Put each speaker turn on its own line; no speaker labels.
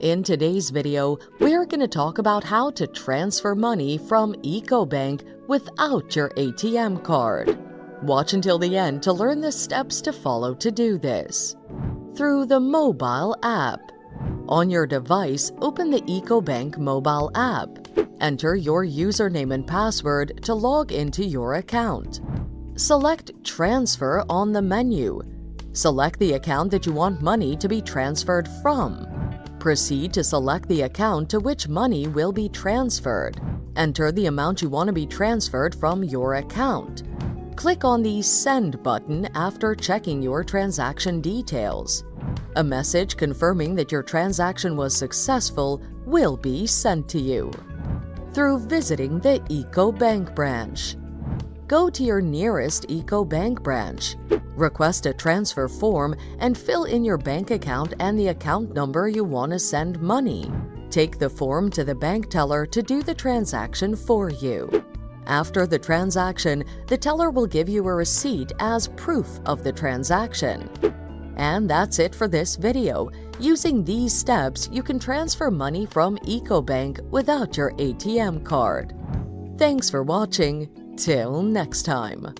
In today's video, we're going to talk about how to transfer money from EcoBank without your ATM card. Watch until the end to learn the steps to follow to do this. Through the mobile app. On your device, open the EcoBank mobile app. Enter your username and password to log into your account. Select Transfer on the menu. Select the account that you want money to be transferred from. Proceed to select the account to which money will be transferred. Enter the amount you want to be transferred from your account. Click on the Send button after checking your transaction details. A message confirming that your transaction was successful will be sent to you. Through visiting the EcoBank branch. Go to your nearest EcoBank branch. Request a transfer form and fill in your bank account and the account number you want to send money. Take the form to the bank teller to do the transaction for you. After the transaction, the teller will give you a receipt as proof of the transaction. And that's it for this video. Using these steps, you can transfer money from EcoBank without your ATM card. Thanks for watching. Till next time.